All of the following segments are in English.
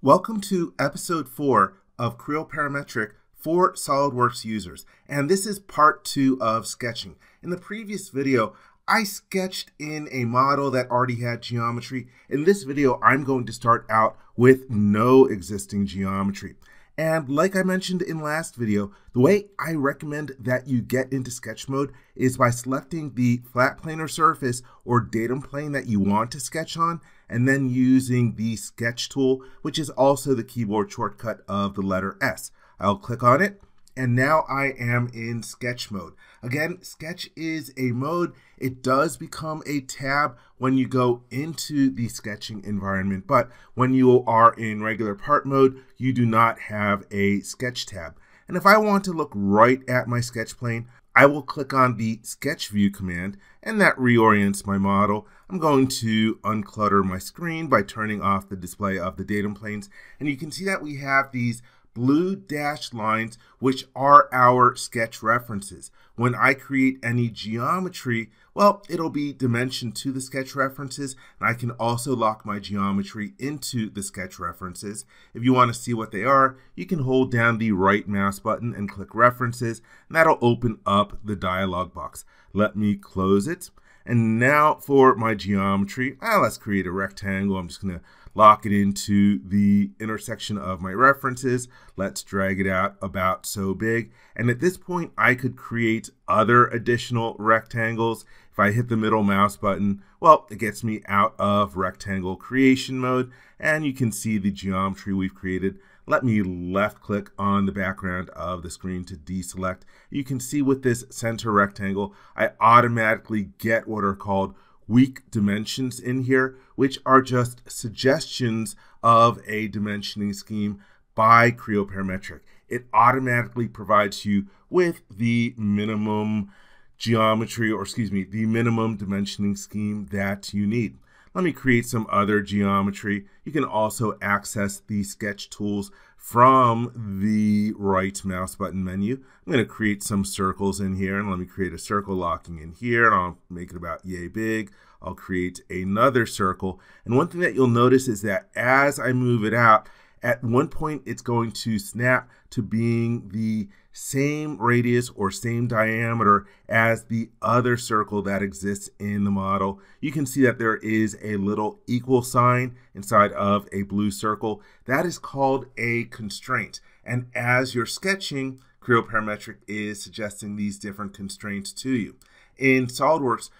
Welcome to episode 4 of Creo Parametric for SOLIDWORKS users, and this is part 2 of sketching. In the previous video, I sketched in a model that already had geometry. In this video, I'm going to start out with no existing geometry. And like I mentioned in last video, the way I recommend that you get into sketch mode is by selecting the flat planar surface or datum plane that you want to sketch on, and then using the sketch tool, which is also the keyboard shortcut of the letter S. I'll click on it, and now I am in sketch mode. Again, sketch is a mode. It does become a tab when you go into the sketching environment, but when you are in regular part mode, you do not have a sketch tab. And if I want to look right at my sketch plane, I will click on the sketch view command and that reorients my model. I'm going to unclutter my screen by turning off the display of the datum planes. And you can see that we have these blue dashed lines, which are our sketch references. When I create any geometry, well, it'll be dimensioned to the sketch references, and I can also lock my geometry into the sketch references. If you want to see what they are, you can hold down the right mouse button and click references, and that'll open up the dialog box. Let me close it. And now for my geometry, ah, let's create a rectangle. I'm just to lock it into the intersection of my references. Let's drag it out about so big. And at this point, I could create other additional rectangles. If I hit the middle mouse button, well, it gets me out of rectangle creation mode. And you can see the geometry we've created. Let me left click on the background of the screen to deselect. You can see with this center rectangle, I automatically get what are called weak dimensions in here, which are just suggestions of a dimensioning scheme by Creo Parametric. It automatically provides you with the minimum geometry, or excuse me, the minimum dimensioning scheme that you need. Let me create some other geometry. You can also access the sketch tools from the right mouse button menu. I'm going to create some circles in here and let me create a circle locking in here and I'll make it about yay big. I'll create another circle. And one thing that you'll notice is that as I move it out, at one point it's going to snap to being the same radius or same diameter as the other circle that exists in the model. You can see that there is a little equal sign inside of a blue circle. That is called a constraint. And as you're sketching, Creo Parametric is suggesting these different constraints to you. In SOLIDWORKS,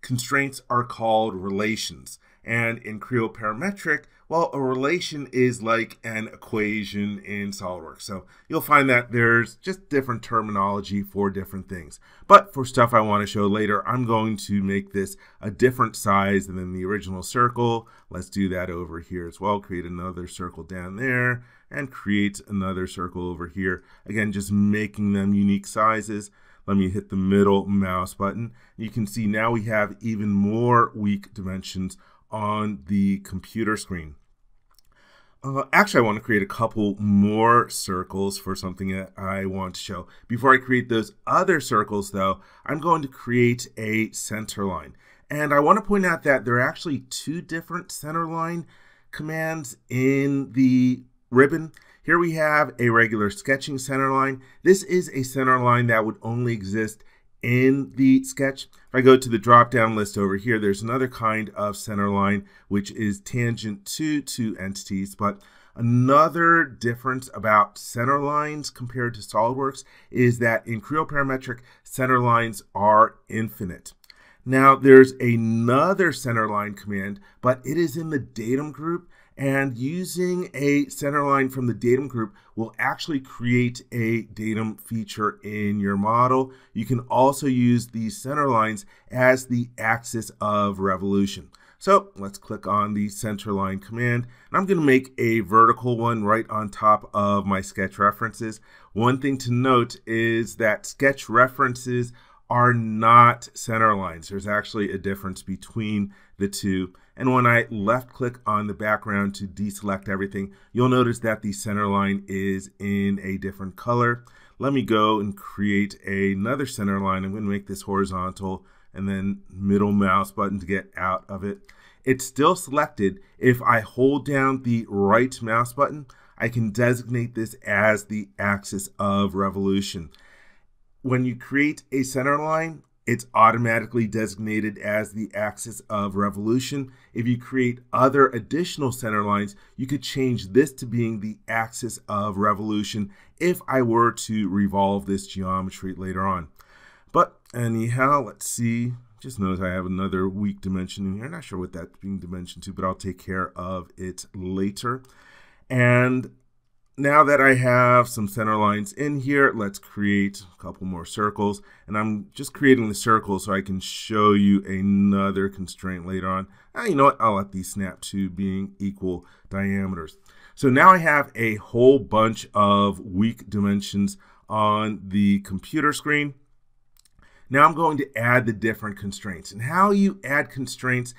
constraints are called relations. And in Creo Parametric, well, a relation is like an equation in SOLIDWORKS. So you'll find that there's just different terminology for different things. But for stuff I want to show later, I'm going to make this a different size than the original circle. Let's do that over here as well. Create another circle down there and create another circle over here. Again, just making them unique sizes. Let me hit the middle mouse button. You can see now we have even more weak dimensions on the computer screen. Uh, actually, I want to create a couple more circles for something that I want to show. Before I create those other circles, though, I'm going to create a center line. And I want to point out that there are actually two different center line commands in the ribbon. Here we have a regular sketching center line. This is a center line that would only exist in the sketch. If I go to the drop down list over here, there's another kind of center line, which is tangent to two entities. But another difference about center lines compared to SOLIDWORKS is that in Creo Parametric, center lines are infinite. Now there's another center line command, but it is in the datum group and using a center line from the datum group will actually create a datum feature in your model. You can also use these center lines as the axis of revolution. So let's click on the center line command. And I'm going to make a vertical one right on top of my sketch references. One thing to note is that sketch references are not center lines. There's actually a difference between the two. And when I left click on the background to deselect everything, you'll notice that the center line is in a different color. Let me go and create another center line. I'm going to make this horizontal and then middle mouse button to get out of it. it's still selected. If I hold down the right mouse button, I can designate this as the axis of revolution. When you create a center line, it's automatically designated as the axis of revolution. If you create other additional center lines, you could change this to being the axis of revolution if I were to revolve this geometry later on. But anyhow, let's see. Just notice I have another weak dimension in here. Not sure what that's being dimensioned to, but I'll take care of it later. And now that I have some center lines in here, let's create a couple more circles. And I'm just creating the circle so I can show you another constraint later on. Ah, you know what? I'll let these snap to being equal diameters. So now I have a whole bunch of weak dimensions on the computer screen. Now I'm going to add the different constraints. And how you add constraints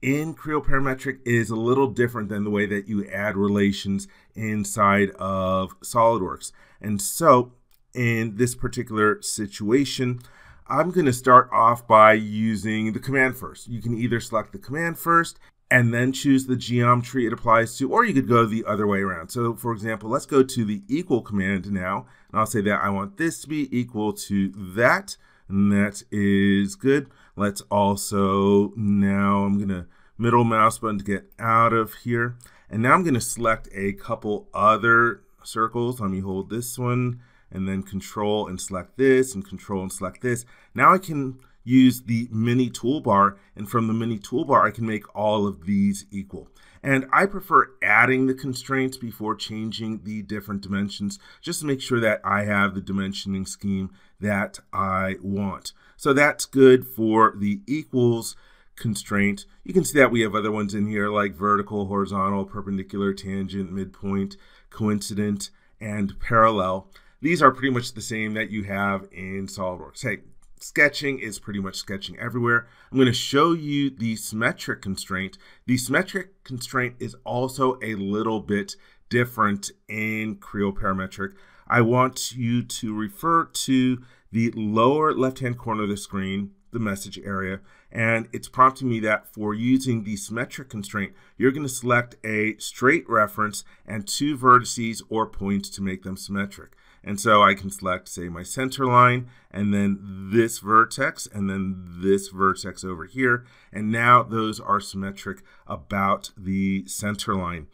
in Creo Parametric is a little different than the way that you add relations inside of SolidWorks. And so in this particular situation, I'm going to start off by using the command first. You can either select the command first and then choose the geometry it applies to, or you could go the other way around. So for example, let's go to the equal command now, and I'll say that I want this to be equal to that, and that is good. Let's also, now I'm going to middle mouse button to get out of here. And now I'm going to select a couple other circles. Let me hold this one and then control and select this and control and select this. Now I can use the mini toolbar and from the mini toolbar I can make all of these equal. And I prefer adding the constraints before changing the different dimensions just to make sure that I have the dimensioning scheme that I want. So that's good for the equals constraint. You can see that we have other ones in here like vertical, horizontal, perpendicular, tangent, midpoint, coincident, and parallel. These are pretty much the same that you have in SOLIDWORKS. Hey, sketching is pretty much sketching everywhere. I'm going to show you the symmetric constraint. The symmetric constraint is also a little bit different in Creo Parametric. I want you to refer to the lower left-hand corner of the screen, the message area, and it's prompting me that for using the symmetric constraint, you're going to select a straight reference and two vertices or points to make them symmetric. And so I can select, say, my center line, and then this vertex, and then this vertex over here. And now those are symmetric about the center line.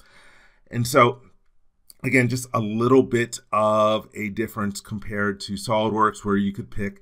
And so again, just a little bit of a difference compared to SOLIDWORKS where you could pick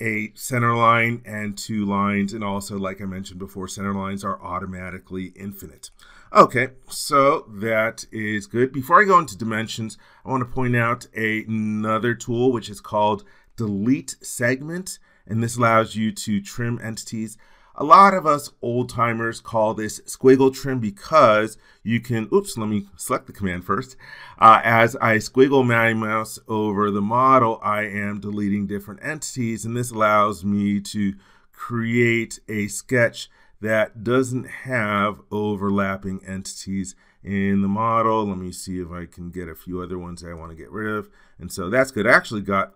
a center line and two lines. And also, like I mentioned before, center lines are automatically infinite. Okay, so that is good. Before I go into dimensions, I want to point out another tool, which is called Delete Segment. And this allows you to trim entities. A lot of us old timers call this squiggle trim because you can, oops, let me select the command first. Uh, as I squiggle my mouse over the model, I am deleting different entities, and this allows me to create a sketch that doesn't have overlapping entities in the model. Let me see if I can get a few other ones I want to get rid of. And so that's good. I actually got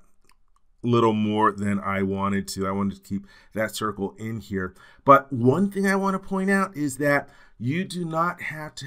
little more than I wanted to. I wanted to keep that circle in here. But one thing I want to point out is that you do not have to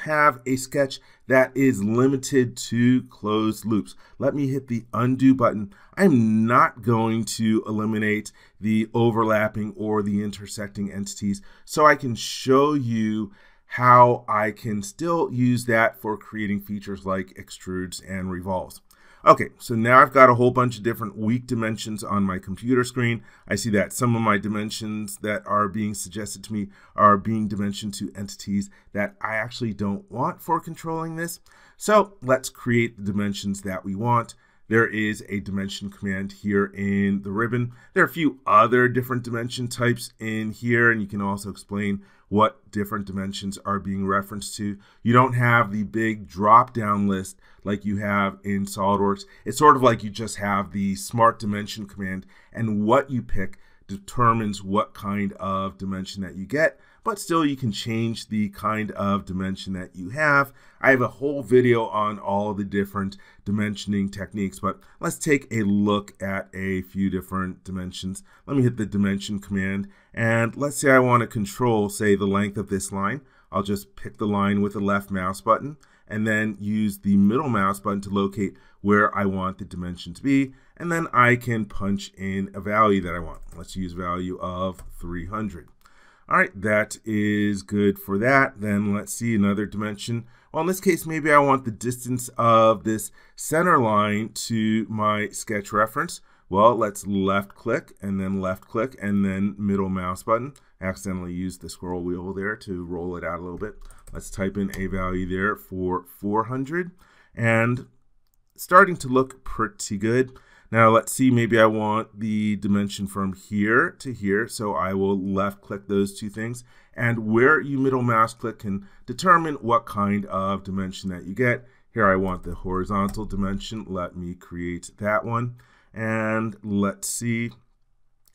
have a sketch that is limited to closed loops. Let me hit the undo button. I'm not going to eliminate the overlapping or the intersecting entities so I can show you how I can still use that for creating features like extrudes and revolves. Okay, so now I've got a whole bunch of different weak dimensions on my computer screen. I see that some of my dimensions that are being suggested to me are being dimensioned to entities that I actually don't want for controlling this. So let's create the dimensions that we want. There is a dimension command here in the ribbon. There are a few other different dimension types in here, and you can also explain what different dimensions are being referenced to. You don't have the big drop down list like you have in SOLIDWORKS. It's sort of like you just have the smart dimension command and what you pick determines what kind of dimension that you get. But still you can change the kind of dimension that you have. I have a whole video on all the different dimensioning techniques, but let's take a look at a few different dimensions. Let me hit the dimension command, and let's say I want to control, say, the length of this line. I'll just pick the line with the left mouse button and then use the middle mouse button to locate where I want the dimension to be. And then I can punch in a value that I want. Let's use value of 300. All right, that is good for that. Then let's see another dimension. Well, in this case, maybe I want the distance of this center line to my sketch reference. Well, let's left click and then left click and then middle mouse button. accidentally used the scroll wheel there to roll it out a little bit. Let's type in a value there for 400 and starting to look pretty good. Now let's see, maybe I want the dimension from here to here. So I will left click those two things and where you middle mouse click can determine what kind of dimension that you get. Here I want the horizontal dimension. Let me create that one. And let's see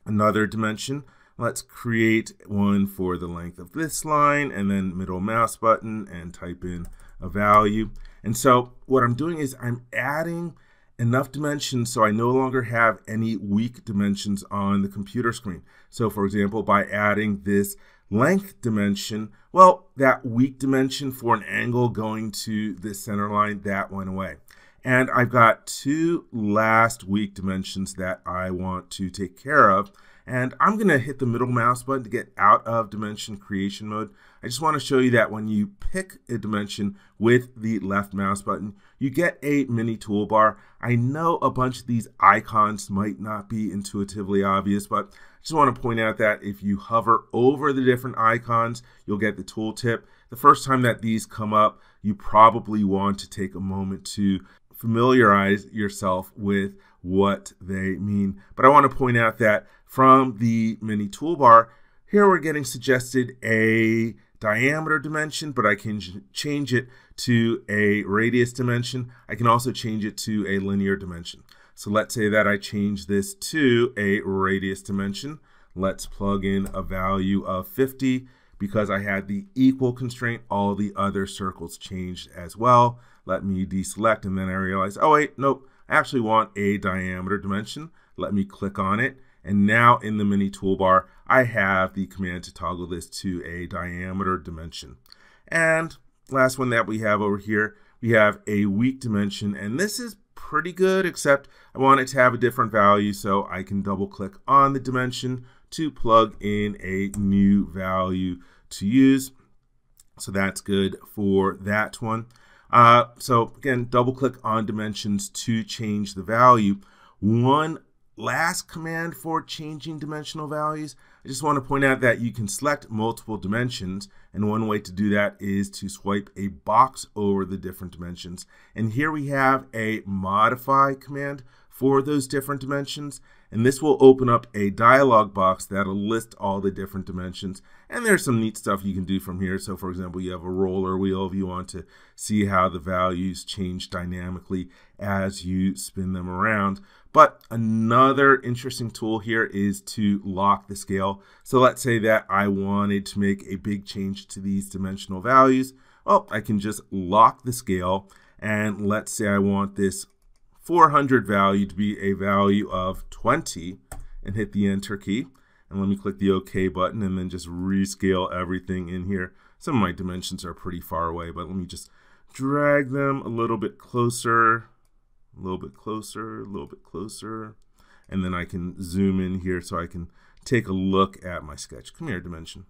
another dimension. Let's create one for the length of this line and then middle mouse button and type in a value. And so what I'm doing is I'm adding enough dimensions so I no longer have any weak dimensions on the computer screen. So for example, by adding this length dimension, well, that weak dimension for an angle going to the center line, that went away. And I've got two last weak dimensions that I want to take care of. And I'm going to hit the middle mouse button to get out of dimension creation mode. I just want to show you that when you pick a dimension with the left mouse button, you get a mini toolbar. I know a bunch of these icons might not be intuitively obvious, but I just want to point out that if you hover over the different icons, you'll get the tooltip. The first time that these come up, you probably want to take a moment to familiarize yourself with what they mean. But I want to point out that from the mini toolbar, here we're getting suggested a diameter dimension, but I can change it to a radius dimension. I can also change it to a linear dimension. So let's say that I change this to a radius dimension. Let's plug in a value of 50 because I had the equal constraint, all the other circles changed as well let me deselect, and then I realize, oh wait, nope, I actually want a diameter dimension. Let me click on it. And now in the mini toolbar, I have the command to toggle this to a diameter dimension. And last one that we have over here, we have a weak dimension. And this is pretty good, except I want it to have a different value. So I can double click on the dimension to plug in a new value to use. So that's good for that one. Uh, so again, double click on dimensions to change the value. One last command for changing dimensional values. I just want to point out that you can select multiple dimensions and one way to do that is to swipe a box over the different dimensions. And here we have a modify command for those different dimensions. And this will open up a dialog box that'll list all the different dimensions. And there's some neat stuff you can do from here. So for example, you have a roller wheel if you want to see how the values change dynamically as you spin them around. But another interesting tool here is to lock the scale. So let's say that I wanted to make a big change to these dimensional values. Well, I can just lock the scale and let's say I want this 400 value to be a value of 20 and hit the enter key. And let me click the OK button and then just rescale everything in here. Some of my dimensions are pretty far away, but let me just drag them a little bit closer, a little bit closer, a little bit closer. And then I can zoom in here so I can take a look at my sketch. Come here, dimension.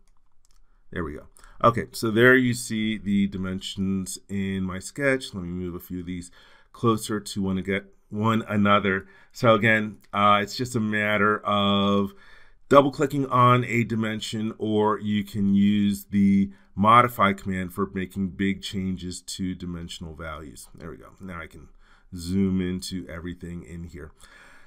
There we go. Okay, so there you see the dimensions in my sketch. Let me move a few of these closer to one, to get one another. So again, uh, it's just a matter of double clicking on a dimension or you can use the modify command for making big changes to dimensional values. There we go. Now I can zoom into everything in here.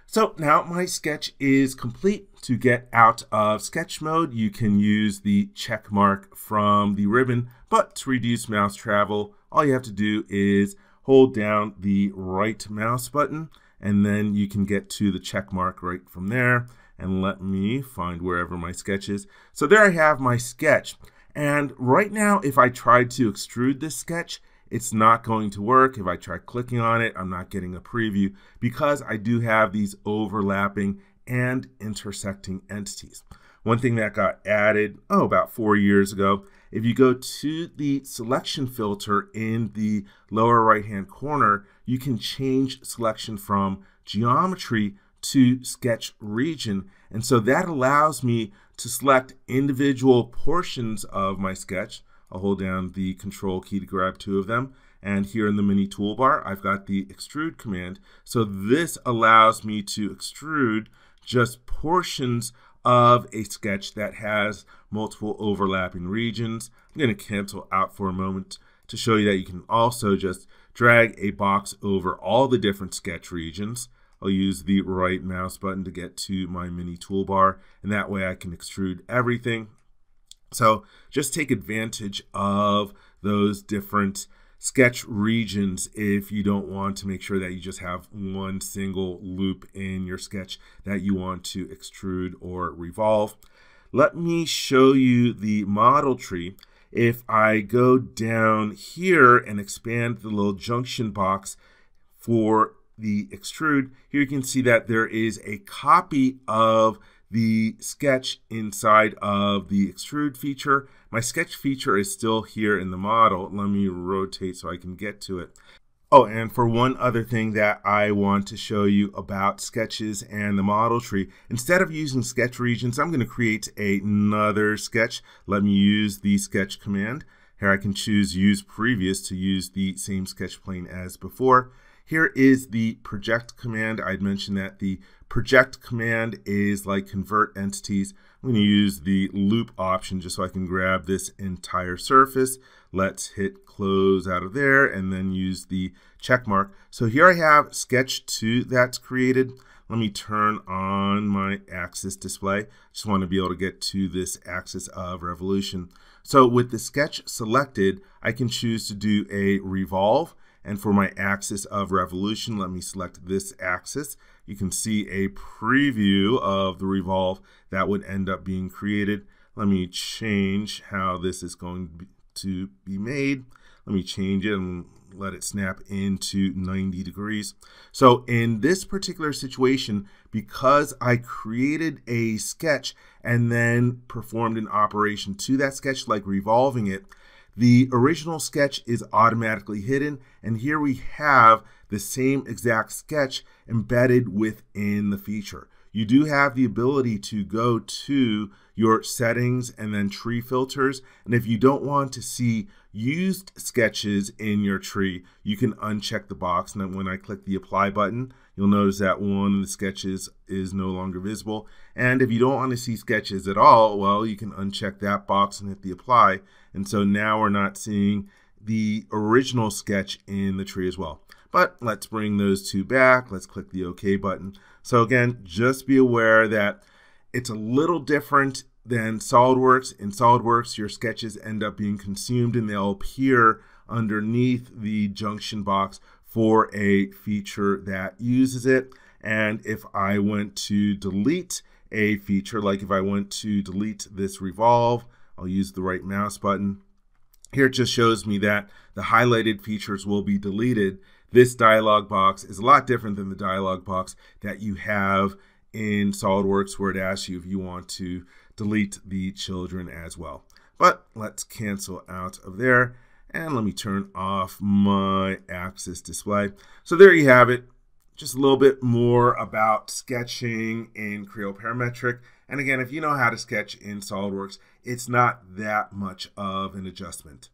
So now my sketch is complete. To get out of sketch mode, you can use the check mark from the ribbon, but to reduce mouse travel, all you have to do is hold down the right mouse button and then you can get to the check mark right from there and let me find wherever my sketch is. So there I have my sketch. And right now, if I tried to extrude this sketch, it's not going to work. If I try clicking on it, I'm not getting a preview because I do have these overlapping and intersecting entities. One thing that got added, oh, about four years ago, if you go to the selection filter in the lower right hand corner, you can change selection from geometry to sketch region. And so that allows me to select individual portions of my sketch. I'll hold down the control key to grab two of them. And here in the mini toolbar, I've got the extrude command. So this allows me to extrude just portions of a sketch that has multiple overlapping regions. I'm going to cancel out for a moment to show you that you can also just drag a box over all the different sketch regions. I'll use the right mouse button to get to my mini toolbar and that way I can extrude everything. So just take advantage of those different sketch regions if you don't want to make sure that you just have one single loop in your sketch that you want to extrude or revolve. Let me show you the model tree. If I go down here and expand the little junction box for the extrude, here you can see that there is a copy of the sketch inside of the extrude feature. My sketch feature is still here in the model. Let me rotate so I can get to it. Oh, and for one other thing that I want to show you about sketches and the model tree, instead of using sketch regions, I'm going to create another sketch. Let me use the sketch command. Here I can choose use previous to use the same sketch plane as before. Here is the project command. I'd mentioned that the project command is like convert entities. I'm going to use the loop option just so I can grab this entire surface. Let's hit close out of there and then use the check mark. So here I have sketch 2 that's created. Let me turn on my axis display. Just want to be able to get to this axis of revolution. So with the sketch selected, I can choose to do a revolve and for my axis of revolution, let me select this axis. You can see a preview of the revolve that would end up being created. Let me change how this is going to be made. Let me change it and let it snap into 90 degrees. So in this particular situation, because I created a sketch and then performed an operation to that sketch, like revolving it, the original sketch is automatically hidden, and here we have the same exact sketch embedded within the feature. You do have the ability to go to your settings and then tree filters. And if you don't want to see used sketches in your tree, you can uncheck the box. And then when I click the apply button, you'll notice that one of the sketches is no longer visible. And if you don't want to see sketches at all, well, you can uncheck that box and hit the apply. And so now we're not seeing the original sketch in the tree as well. But let's bring those two back. Let's click the OK button. So again, just be aware that it's a little different than SOLIDWORKS. In SOLIDWORKS, your sketches end up being consumed and they'll appear underneath the junction box for a feature that uses it. And if I went to delete a feature, like if I went to delete this revolve, I'll use the right mouse button. Here it just shows me that the highlighted features will be deleted. This dialog box is a lot different than the dialog box that you have in SOLIDWORKS where it asks you if you want to delete the children as well. But let's cancel out of there and let me turn off my axis display. So there you have it. Just a little bit more about sketching in Creo Parametric. And again, if you know how to sketch in SOLIDWORKS, it's not that much of an adjustment.